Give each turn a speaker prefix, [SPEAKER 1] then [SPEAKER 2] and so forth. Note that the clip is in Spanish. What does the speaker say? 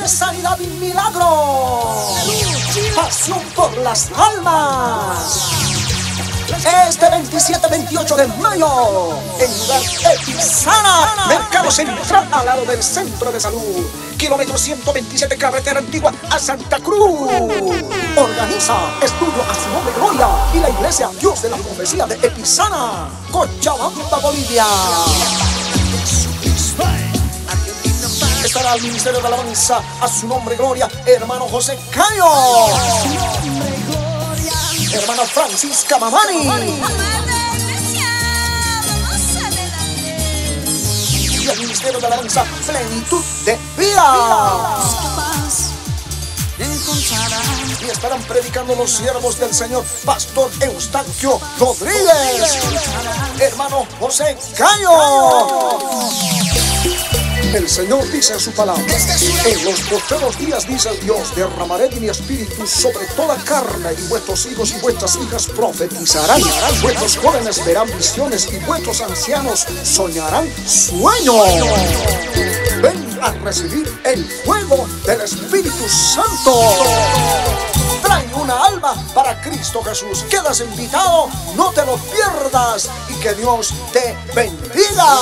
[SPEAKER 1] de sanidad y milagro. Pasión por las almas. Este 27-28 de mayo, en lugar Epizana, Mercado Central, al lado del Centro de Salud, kilómetro 127, carretera antigua a Santa Cruz. Organiza Estudio a su nombre Gloria y la Iglesia Dios de la Profecía de Epizana, Cochabamba, Bolivia. Estará el Ministerio de Alabanza a su nombre Gloria, hermano José Cayo. Hermana Francisca Mamani. Y el Ministerio de Alabanza Plenitud de Vida. Y estarán predicando los siervos del Señor, Pastor Eustaquio Rodríguez, hermano José Cayo. El Señor dice en su palabra, en los postreros días dice el Dios, derramaré de mi espíritu sobre toda carne y vuestros hijos y vuestras hijas profetizarán, vuestros jóvenes verán visiones y vuestros ancianos soñarán sueños. Ven a recibir el fuego del Espíritu Santo. Trae una alma para Cristo Jesús. Quedas invitado, no te lo pierdas y que Dios te bendiga.